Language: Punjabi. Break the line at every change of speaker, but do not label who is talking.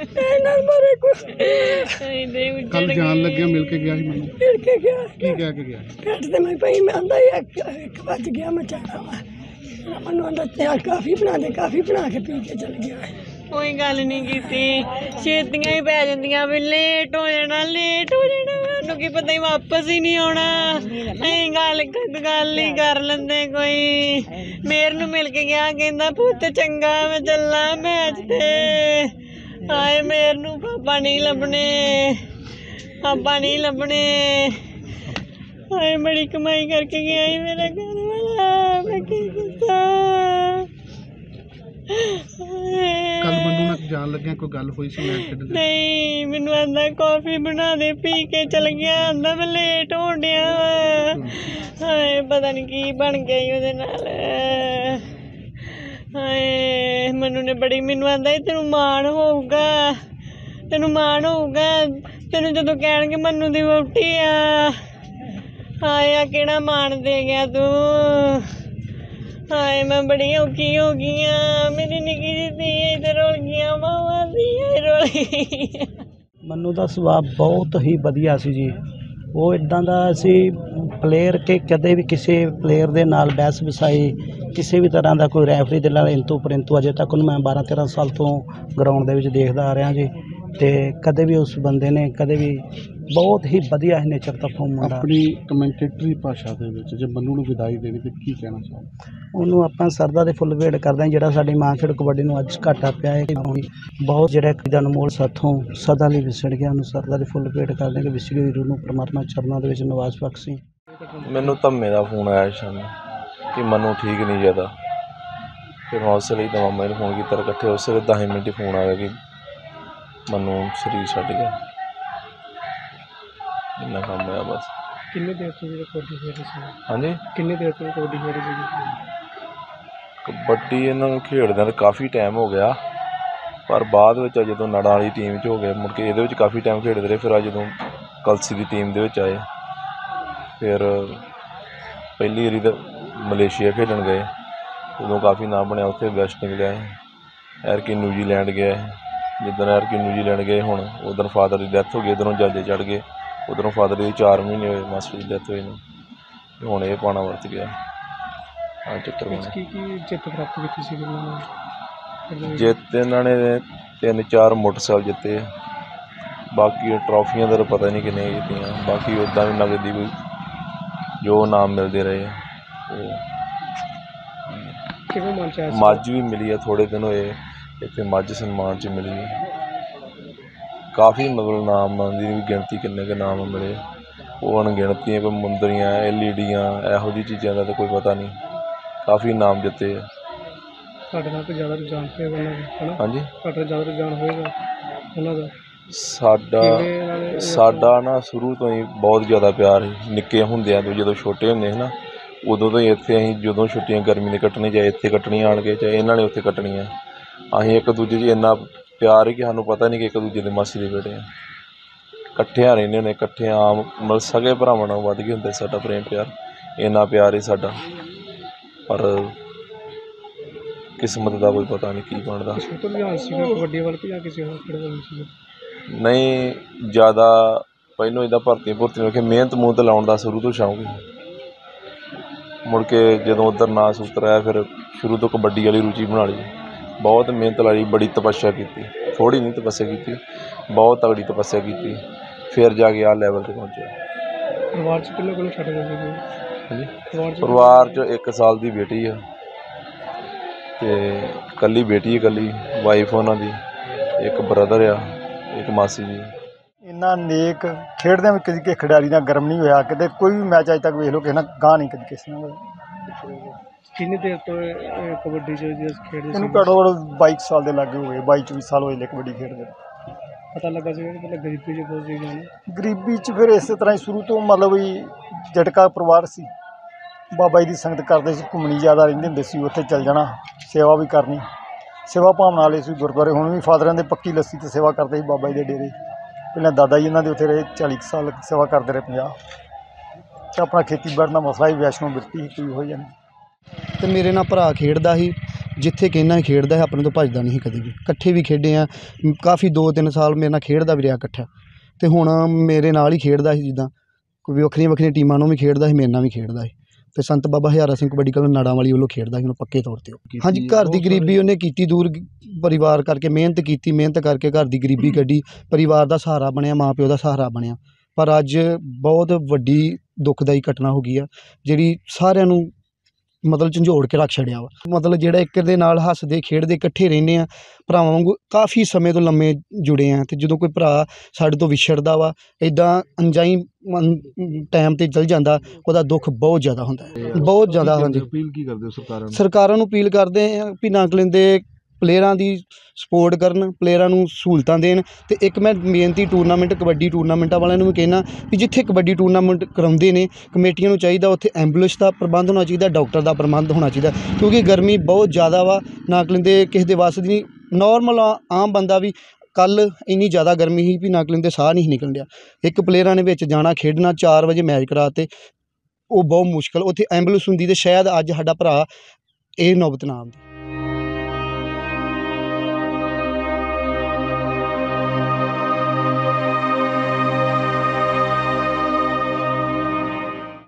ਇਹਨਾਂ ਮਾਰੇ ਕੁਛ ਇਹਦੇ
ਕੱਲ
ਉੱਜੜ
ਜਾਣ ਲੱਗਿਆ ਮਿਲ ਕੇ ਗਿਆ ਸੀ ਮੈਨੂੰ।
ਮਿਲ ਕੇ ਗਿਆ
ਕੀ ਕਹਿ ਕੇ ਗਿਆ
ਘੱਟ ਤੇ ਮੈਂ ਪਈ ਮੈਂ ਆਂਦਾ ਇੱਕ ਇੱਕ ਵੱਜ ਗਿਆ ਮੈਂ ਚਾਹਣਾ ਵਾ। ਰਮਨ ਨੂੰ ਆਂਦਾ ਚਾਹ ਕਾਫੀ ਬਣਾ ਦੇ ਕਾਫੀ ਬਣਾ ਕੇ ਪੀ ਕੇ ਚਲ ਗਿਆ। ਕੋਈ ਗੱਲ ਨਹੀਂ ਕੀਤੀ। ਛੇਤੀਆਂ ਹੀ ਪੈ ਜਾਂਦੀਆਂ ਵੀ ਲੇਟ ਹੋ ਜਾਣਾ ਲੇਟ ਹੋ ਜਾਣਾ। ਮੈਨੂੰ ਕੀ ਪਤਾ ਹੀ ਵਾਪਸ ਹੀ ਨਹੀਂ ਆਉਣਾ। ਐਂ ਗੱਲ ਗੱਲ ਹੀ ਕਰ ਲੈਂਦੇ ਕੋਈ। ਮੇਰ ਨੂੰ ਮਿਲ ਕੇ ਗਿਆ ਕਹਿੰਦਾ ਪੁੱਤ ਚੰਗਾ ਮੈਂ ਚੱਲਾਂ ਮੈਚ ਤੇ। ਆਏ ਮੇਰ ਨੂੰ ਪਾਪਾ ਨਹੀਂ ਲੱਭਣੇ। ਪਾਪਾ ਨਹੀਂ ਲੱਭਣੇ। ਹਾਏ ਬੜੀ ਕਮਾਈ ਕਰਕੇ ਗਿਆ ਸੀ ਮੇਰਾ ਘਰ ਵਾਲਾ। ਮੈਂ ਕੀ ਕੀਤਾ?
ਕੱਲ ਮੈਨੂੰ ਜਾਣ ਲੱਗਿਆ ਕੋਈ ਗੱਲ ਹੋਈ ਸੀ ਖੇਡਣ ਦੀ
ਨਹੀਂ ਮੈਨੂੰ ਆਂਦਾ ਕਾਫੀ ਬਣਾ ਦੇ ਪੀ ਕੇ ਚਲ ਗਿਆ। ਆਂਦਾ ਮੈਂ ਲੇਟ ਹੋਣ ਡਿਆ। ਹਾਏ ਪਤਾ ਨਹੀਂ ਕੀ ਬਣ ਗਿਆ ਈ ਉਹਦੇ ਨਾਲ। ਹਾਏ, ਮੈਨੂੰ ਨੇ ਬੜੀ, ਮੈਨੂੰ ਆਂਦਾ ਤੈਨੂੰ ਮਾਣ ਹੋਊਗਾ, ਤੈਨੂੰ ਮਾਣ ਹੋਊਗਾ, ਤੈਨੂੰ ਜਦੋਂ ਕਹਿਣਗੇ ਮੰਨੂ ਦੀ ਵਹੁਟੀ ਆ। ਹਾਏ, ਆ ਕਿਹੜਾ ਮਾਣ ਦੇ ਗਿਆ ਤੂੰ? ਹਾਏ, ਮੈਂ ਬੜੀ ਔਖੀ ਹੋ ਗਈ ਆ। ਮੇਰੀ ਨਿੱਕੀ ਜਿਹੀ ਧੀ ਇੱਧਰ ਰੋਲ ਗਈਆਂ ਮਾਵਾਂ ਦੀਆਂ ਰੁਲ ਗਈਆਂ।
ਮੰਨੂ ਦਾ ਸੁਭਾਅ ਬਹੁਤ ਹੀ ਵਧੀਆ ਸੀ ਜੀ। ਉਹ ਇਦਾਂ ਦਾ ਸੀ ਪਲੇਅਰ ਕਿ ਕਦੇ ਵੀ ਕਿਸੇ ਪਲੇਅਰ ਦੇ ਨਾਲ ਬਹਿਸ ਵਸਾਈ ਕਿਸੇ ਵੀ ਤਰ੍ਹਾਂ ਦਾ ਕੋਈ ਰੈਫਰੀ ਦੇ ਨਾਲ ਇੰਤੂ ਪਰੰਤੂ ਅਜੇ ਤੱਕ ਉਹਨੂੰ ਮੈਂ 12 13 ਸਾਲ ਤੋਂ ਗਰਾਊਂਡ ਦੇ ਵਿੱਚ ਦੇਖਦਾ ਆ ਰਿਹਾ ਜੀ ਤੇ ਕਦੇ ਵੀ ਉਸ ਬੰਦੇ ਨੇ ਕਦੇ ਵੀ ਬਹੁਤ ਹੀ ਵਧੀਆ ਹੀ ਨੇਚਰ ਦਾ ਫੋਮ ਮੁੰਡਾ
ਆਪਣੀ ਕਮੈਂਟੇਟਰੀ ਭਾਸ਼ਾ ਦੇ ਵਿੱਚ ਜੇ ਮੰਨੂ ਨੂੰ ਵਿਦਾਈ ਦੇਣੀ ਤੇ ਕੀ ਕਹਿਣਾ ਚਾਹੋ
ਉਹਨੂੰ ਆਪਾਂ ਸਰਦਾ ਦੇ ਫੁੱਲ ਵੇਟ ਕਰਦੇ ਹਾਂ ਜਿਹੜਾ ਸਾਡੀ ਮਾਂ ਖੇਡ ਕਬੱਡੀ ਨੂੰ ਅੱਜ ਘਾਟਾ ਪਿਆ ਹੈ ਬਹੁਤ ਜਿਹੜਾ ਕਿ ਅਨਮੋਲ ਸਾਥੋਂ ਸਦਾ ਲਈ ਵਿਛੜ ਗਿਆ ਉਹਨੂੰ ਸਰਦਾ ਦੇ ਫੁੱਲ ਵੇਟ ਕਰਦੇ ਕਿ ਵਿਛੜੀ ਹੋਈ ਰੂਹ ਨੂੰ ਪਰਮਾਤਮਾ ਚਰਨਾਂ ਦੇ ਵਿੱਚ ਨਿਵਾਸ ਬਖਸ਼ੇ।
ਮੈਨੂੰ ਧੰਮੇ ਦਾ ਫੋਨ ਆਇਆ ਸ਼ਾਮੀ ਕਿ ਮਨੂੰ ਠੀਕ ਨਹੀਂ ਜ਼ਿਆਦਾ। ਫਿਰ ਮੈਂ ਉਸੇ ਲਈ ਤਾਂ ਮਾਮਾ ਨੂੰ ਫੋਨ ਕੀਤਾ ਇਕੱਠੇ ਉਸੇ ਵੇਲੇ 10 ਮਿੰਟ ਹੀ ਫੋਨ ਆ ਗਿਆ ਕਿ ਮਨੂੰ ਸਰੀਰ ਛੱਡ ਗਿਆ। ਇੰਨਾ ਕੰਮ ਹੋਇਆ ਬਸ।
ਕਿੰਨੇ ਦੇਰ ਤੋਂ ਜਿਹੜਾ ਕਬੱਡੀ ਖੇਡ ਸੀ?
ਹਾਂਜੀ?
ਕਿੰਨੇ ਦੇਰ ਤੋਂ ਕਬੱਡੀ ਖੇਡ ਸੀ?
ਕਬੱਡੀ ਇਹਨਾਂ ਨੂੰ ਖੇਡਦਿਆਂ ਤਾਂ ਕਾਫੀ ਟਾਈਮ ਹੋ ਗਿਆ ਪਰ ਬਾਅਦ ਵਿੱਚ ਜਦੋਂ ਨੜਾਂ ਵਾਲੀ ਟੀਮ 'ਚ ਹੋ ਗਏ ਮੁੜ ਕੇ ਇਹਦੇ ਵਿੱਚ ਕਾਫੀ ਟਾਈਮ ਖੇਡਦੇ ਰਹੇ ਫਿਰ ਆ ਜਦੋਂ ਕਲਸੀ ਦੀ ਟੀਮ ਦੇ ਵਿੱਚ ਆਏ। ਫਿਰ ਪਹਿਲੀ ਵਾਰੀ ਤਾਂ ਮਲੇਸ਼ੀਆ ਖੇਡਣ ਗਏ। ਉਦੋਂ ਕਾਫੀ ਨਾਮ ਬਣਿਆ ਉੱਥੇ ਬੈਸਟ ਨਿਕਲਿਆ ਇਹ। ਐਰਕੀ ਨਿਊਜ਼ੀਲੈਂਡ ਗਿਆ ਇਹ। ਜਿੱਦਣ ਐਰਕੀ ਨਿਊਜ਼ੀਲੈਂਡ ਗਏ ਹੁਣ ਉਦੋਂ ਫਾਦਰ ਦੀ ਡੈਥ ਹੋ ਗਈ ਇੱਧਰੋਂ ਜਲਦੀ ਚੜ ਗਏ। ਉਧਰੋਂ ਫਾਦਰ ਦੀ 4 ਮਹੀਨੇ ਹੋਏ ਮਾਸਟਰ ਦੀ ਡੈਥ ਹੋਈ ਨੂੰ। ਤੇ ਹੁਣ ਇਹ ਪਾਣਾ ਵਰਤ ਗਿਆ। ਆ ਚੱਕਰ ਬਣਿਆ।
ਕੀ ਕੀ ਜਿੱਤ ਪ੍ਰਾਪਤ ਕੀਤੀ ਸੀ ਉਹਨਾਂ ਨੇ?
ਜਿੱਤ ਇਹਨਾਂ ਨੇ ਤਿੰਨ ਚਾਰ ਮੋਟਰਸਾਈਕਲ ਜਿੱਤੇ। ਬਾਕੀ ਟਰਾਫੀਆਂ ਦਾ ਪਤਾ ਨਹੀਂ ਕਿੰਨੇ ਜਿੱਤੀਆਂ। ਬਾਕੀ ਉਦਾਂ ਵੀ ਨਗਦ ਦੀ ਕੋਈ ਜੋ ਨਾਮ ਮਿਲਦੇ ਰਹੇ ਆ। ਉਹ
ਕਿਵੇਂ ਮਨ ਚ ਆਇਆ ਸੀ?
ਮੱਝ ਵੀ ਮਿਲੀ ਆ ਥੋੜੇ ਦਿਨ ਹੋਏ ਇੱਥੇ ਮੱਝ ਸਨਮਾਨ ਚ ਮਿਲੀ। ਆ। ਕਾਫੀ ਮਤਲਬ ਨਾਮ ਦੀ ਵੀ ਗਿਣਤੀ ਕਿੰਨੇ ਕੁ ਨਾਮ ਮਿਲੇ। ਉਹ ਅਣਗਿਣਤੀਆਂ ਕੋਈ ਮੁੰਦਰੀਆਂ ਐਲਈਡੀਆਂ ਇਹੋ ਜਿਹੀ ਚੀਜ਼ਾਂ ਦਾ ਤਾਂ ਕੋਈ ਪਤਾ ਨਹੀਂ। ਕਾਫੀ ਨਾਮ ਜਿੱਤੇ ਆ।
ਤੁਹਾਡੇ ਨਾਲ ਕੋਈ ਜ਼ਿਆਦਾ ਰੁਝਾਨ ਹੋਏਗਾ ਉਹਨਾਂ ਦਾ ਹਨਾ?
ਹਾਂਜੀ।
ਤੁਹਾਡੇ ਨਾਲ ਜ਼ਿਆਦਾ ਰੁਝਾਨ ਹੋਏਗਾ ਉਹਨਾਂ ਦਾ।
ਸਾਡਾ ਸਾਡਾ ਨਾ ਸ਼ੁਰੂ ਤੋਂ ਹੀ ਬਹੁਤ ਜ਼ਿਆਦਾ ਪਿਆਰ ਸੀ। ਨਿੱਕੇ ਹੁੰਦਿਆਂ ਤੋਂ ਜਦੋਂ ਛੋਟੇ ਹੁੰਦੇ ਸੀ ਨਾ ਉਦੋਂ ਤੋਂ ਹੀ ਇੱਥੇ ਅਸੀਂ ਜਦੋਂ ਛੁੱਟੀਆਂ ਗਰਮੀ ਦੀ ਕੱਟਣੀ ਚਾਹੇ ਇੱਥੇ ਕੱਟਣੀਆਂ ਆਣ ਕੇ ਚਾਹੇ ਇਹਨਾਂ ਨੇ ਉੱਥੇ ਕੱਟਣੀਆਂ। ਅਸੀਂ ਇੱਕ ਦੂਜੇ 'ਚ ਇੰਨਾ ਪਿਆਰ ਹੈ ਕਿ ਸਾਨੂੰ ਪਤਾ ਨਹੀਂ ਕਿ ਇੱਕ ਦੂਜੇ ਦੇ ਮਾਸੀ ਦੇ ਬੇਟੇ ਆ। ਇਕੱਠਿਆਂ ਰਹਿੰਦੇ ਨੇ ਇਕੱਠੇ ਆਮ ਮਤਲਬ ਸਗੇ ਭਰਾਵਾਂ ਨਾਲ ਵੱਧ ਕੇ ਹੁੰਦਾ ਸਾਡਾ ਪ੍ਰੇਮ ਪਿਆਰ। ਇੰਨਾ ਪਿਆਰ ਹੈ ਸਾਡਾ। ਪਰ ਕਿਸਮਤ ਦਾ ਕੋਈ ਪਤਾ ਨਹੀਂ ਕੀ ਬਣਦਾ।
ਤੋਂ ਰੁਝਾਨ ਸੀਗਾ ਕਬੱਡੀ ਵੱਲ ਕਿ ਜਾਂ ਕਿਸੇ ਹੋਰ ਖੇਡ ਵੱਲ ਸੀਗਾ
ਨਹੀਂ ਜ਼ਿਆਦਾ ਪਹਿਲੋਂ ਇਦਾਂ ਭਰਤੀ ਭੁਰਤੀ ਵੇਖੇ ਮਿਹਨਤ ਮੂਹਨਤ ਲਾਉਣ ਦਾ ਸ਼ੁਰੂ ਤੋਂ ਸ਼ੌਂਕ ਸੀ। ਮੁੜ ਕੇ ਜਦੋਂ ਉਧਰ ਨਾ ਸੂਤਰ ਆਇਆ ਫਿਰ ਸ਼ੁਰੂ ਤੋਂ ਕਬੱਡੀ ਵਾਲੀ ਰੁਚੀ ਬਣਾ ਲਈ। ਬਹੁਤ ਮਿਹਨਤ ਲਾਈ ਬੜੀ ਤਪੱਸਿਆ ਕੀਤੀ। ਥੋੜੀ ਨਹੀਂ ਤਪੱਸਿਆ ਕੀਤੀ ਬਹੁਤ ਤਗੜੀ ਤਪੱਸਿਆ ਕੀਤੀ। ਫਿਰ ਜਾ ਕੇ ਆਹ ਲੈਵਲ ਤੇ ਪਹੁੰਚਿਆ।
ਪਰਿਵਾਰ ਚ ਕਿੰਨੇ ਕੋਲ ਛੱਡ ਗਏ
ਹਾਂਜੀ?
ਪਰਿਵਾਰ ਚ
ਪਰਿਵਾਰ 'ਚ ਇੱਕ ਸਾਲ ਦੀ ਬੇਟੀ ਆ। ਤੇ ਕੱਲੀ ਬੇਟੀ ਹੈ ਕੱਲੀ ਵਾਈਫ ਉਹਨਾਂ ਦੀ ਇੱਕ ਬ੍ਰਦਰ ਆ। ਇੱਕ ਮਾਸੀ ਜੀ।
ਇੰਨਾ ਨੇਕ ਖੇਡਦਿਆਂ ਵੀ ਕਦੀ ਕਿਸੇ ਖਿਡਾਰੀ ਨਾਲ ਗਰਮ ਨਹੀਂ ਹੋਇਆ ਕਿਤੇ ਕੋਈ ਵੀ ਮੈਚ ਅਜੇ ਤੱਕ ਵੇਖ ਲਓ ਕਿਸੇ ਨਾਲ ਗਾਹ ਨਹੀਂ ਕਦੀ ਕਿਸੇ ਨਾਲ।
ਕਿੰਨੀ ਦੇਰ ਤੋਂ ਇਹ ਕਬੱਡੀ ਚ ਜਿਸ ਖੇਡਦੇ
ਇਹਨੂੰ ਘੱਟੋ ਘੱਟ 22 ਸਾਲ ਦੇ ਲਾਗੇ ਹੋਏ 22 24 ਸਾਲ ਹੋਏ ਲੈ ਕਬੱਡੀ ਖੇਡਦੇ
ਪਤਾ ਲੱਗਾ ਸੀ ਕਿ ਪਹਿਲਾਂ ਗਰੀਬੀ ਚ ਬਹੁਤ ਸੀ ਜਾਨ
ਗਰੀਬੀ 'ਚ ਫਿਰ ਇਸੇ ਤਰ੍ਹਾਂ ਹੀ ਸ਼ੁਰੂ ਤੋਂ ਮਤਲਬ ਵੀ ਜਟਕਾ ਪਰਿਵਾਰ ਸੀ। ਬਾਬਾ ਜੀ ਦੀ ਸੰਗਤ ਕਰਦੇ ਸੀ ਘੁੰਮਣੀ ਜ਼ਿਆਦਾ ਰਹਿੰਦੇ ਹੁੰਦੇ ਸੀ ਉੱਥੇ ਚੱਲ ਜਾਣਾ ਸੇਵਾ ਵੀ ਕਰਨੀ। ਸੇਵਾ ਭਾਵਨਾ ਵਾਲੇ ਸੀ ਗੁਰਦੁਆਰੇ, ਹੁਣ ਵੀ ਫਾਦਰਾਂ ਦੇ ਪੱਕੀ ਲੱਸੀ ਤੇ ਸੇਵਾ ਕਰਦੇ ਸੀ ਬਾਬਾ ਜੀ ਦੇ ਡੇਰੇ। ਪਹਿਲਾਂ ਦਾਦਾ ਜੀ ਇਹਨਾਂ ਦੇ ਉੱਥੇ ਰਹੇ 40 ਕੁ ਸਾਲ ਸੇਵਾ ਕਰਦੇ ਰਹੇ 50 ਤੇ ਆਪਣਾ ਖੇਤੀਬਾੜੀ ਦਾ ਮਸਲਾ ਹੀ ਵੈਸ਼ਨੋ ਬਿਰਤੀ ਹੀ ਕੋਈ ਹੋ ਜਾਂਦੀ
ਤੇ ਮੇਰੇ ਨਾਲ ਭਰਾ ਖੇਡਦਾ ਸੀ, ਜਿੱਥੇ ਕਿ ਇਹਨਾਂ ਖੇਡਦਾ ਹੈ ਆਪਣੇ ਤੋਂ ਭੱਜਦਾ ਨਹੀਂ ਸੀ ਕਦੇ ਵੀ। ਇਕੱਠੇ ਵੀ ਖੇਡੇ ਆ, ਕਾਫੀ 2-3 ਸਾਲ ਮੇਰੇ ਨਾਲ ਖੇਡਦਾ ਵੀ ਰਿਹਾ ਇਕੱਠਾ। ਤੇ ਹੁਣ ਮੇਰੇ ਨਾਲ ਹੀ ਖੇਡਦਾ ਸੀ ਜਿੱਦਾਂ, ਕੋਈ ਵੱਖਰੀਆਂ ਵੱਖਰੀਆਂ ਟੀਮਾਂ ਨੂੰ ਵੀ ਖੇਡਦਾ ਸੀ, ਮੇਰੇ ਨਾਲ ਵੀ ਖੇਡਦਾ ਸੀ। ਤੇ ਸੰਤ ਬਾਬਾ ਹਜ਼ਾਰਾ ਸਿੰਘ ਕਬੱਡੀ ਕਲੱਬ ਨਾੜਾਂ ਵਾਲੀ ਵੱਲੋਂ ਖੇਡਦਾ ਸੀ ਹੁਣ ਪੱਕੇ ਤੌਰ ਤੇ। ਹਾਂਜੀ ਘਰ ਦੀ ਗਰੀਬੀ ਉਹਨੇ ਕੀਤੀ ਦੂਰ ਪਰਿਵਾਰ ਕਰਕੇ ਮਿਹਨਤ ਕੀਤੀ ਮਿਹਨਤ ਕਰਕੇ ਘਰ ਦੀ ਗਰੀਬੀ ਕੱਢੀ ਪਰਿਵਾਰ ਦਾ ਸਹਾਰਾ ਬਣਿਆ ਮਾਂ ਪਿਓ ਦਾ ਸਹਾਰਾ ਬਣਿਆ ਪਰ ਅੱਜ ਬਹੁਤ ਵੱਡੀ ਦੁਖਦਾਈ ਘਟਨਾ ਹੋ ਗਈ ਆ ਜਿਹੜੀ ਸਾਰਿਆਂ ਨੂੰ ਮਤਲਬ ਝੰਜੋੜ ਕੇ ਰੱਖ ਛੱਡਿਆ ਵਾ। ਮਤਲਬ ਜਿਹੜਾ ਇੱਕ ਦੇ ਨਾਲ ਹੱਸਦੇ ਖੇਡਦੇ ਇਕੱਠੇ ਰਹਿੰਦੇ ਆ ਭਰਾਵਾਂ ਵਾਂਗੂ ਕਾਫੀ ਸਮੇਂ ਤੋਂ ਲੰਮੇ ਜੁੜੇ ਆ ਤੇ ਜਦੋਂ ਕੋਈ ਭਰਾ ਸਾਡੇ ਤੋਂ ਵਿਛੜਦਾ ਵਾ ਇਦਾਂ ਅਣਜਾਈ ਟਾਈਮ ਤੇ ਚਲ ਜਾਂਦਾ ਉਹਦਾ ਦੁੱਖ ਬਹੁਤ ਜ਼ਿਆਦਾ ਹੁੰਦਾ ਹੈ। ਬਹੁਤ ਜ਼ਿਆਦਾ ਹਾਂਜੀ।
ਅਪੀਲ ਕੀ ਕਰਦੇ ਹੋ ਸਰਕਾਰਾਂ ਨੂੰ?
ਸਰਕਾਰਾਂ ਨੂੰ ਅਪੀਲ ਕਰਦੇ ਆ ਵੀ ਨਾਕਲਿੰਗ ਦੇ ਪਲੇਅਰਾਂ ਦੀ ਸਪੋਰਟ ਕਰਨ, ਪਲੇਅਰਾਂ ਨੂੰ ਸਹੂਲਤਾਂ ਦੇਣ ਅਤੇ ਇੱਕ ਮੈਂ ਬੇਨਤੀ ਟੂਰਨਾਮੈਂਟ, ਕਬੱਡੀ ਟੂਰਨਾਮੈਂਟਾਂ ਵਾਲਿਆਂ ਨੂੰ ਵੀ ਕਹਿਣਾ ਵੀ ਜਿੱਥੇ ਕਬੱਡੀ ਟੂਰਨਾਮੈਂਟ ਕਰਾਉਂਦੇ ਨੇ, ਕਮੇਟੀਆਂ ਨੂੰ ਚਾਹੀਦਾ ਉੱਥੇ ਐਂਬੂਲੈਂਸ ਦਾ ਪ੍ਰਬੰਧ ਹੋਣਾ ਚਾਹੀਦਾ, ਡਾਕਟਰ ਦਾ ਪ੍ਰਬੰਧ ਹੋਣਾ ਚਾਹੀਦਾ ਕਿਉਂਕਿ ਗਰਮੀ ਬਹੁਤ ਜ਼ਿਆਦਾ ਵਾ ਨਾਕਲਿੰਗ ਦੇ ਕਿਸੇ ਦੇ ਵੱਸ ਦੀ ਨਹੀਂ ਨਾਰਮਲ ਆਮ ਬੰਦਾ ਵੀ ਕੱਲ ਇੰਨੀ ਜ਼ਿਆਦਾ ਗਰਮੀ ਸੀ ਵੀ ਨਾਕਲਿੰਗ ਦੇ ਸਾਹ ਨਹੀਂ ਸੀ ਨਿਕਲਣ ਡਿਆ। ਇੱਕ ਪਲੇਅਰਾਂ ਨੇ ਵਿੱਚ ਜਾਣਾ ਖੇਡਣਾ 4 ਵਜੇ ਮੈਚ ਕਰਾਤੇ ਉਹ ਬਹੁਤ ਮੁਸ਼ਕਲ, ਉੱਥੇ ਐਂਬੂਲੈਂਸ ਹੁੰਦੀ ਤੇ ਸ਼ਾਇਦ ਅੱਜ ਸਾਡਾ ਭਰਾ ਇਹ ਨੌਬਤ ਨਾ ਆਉਂਦੀ।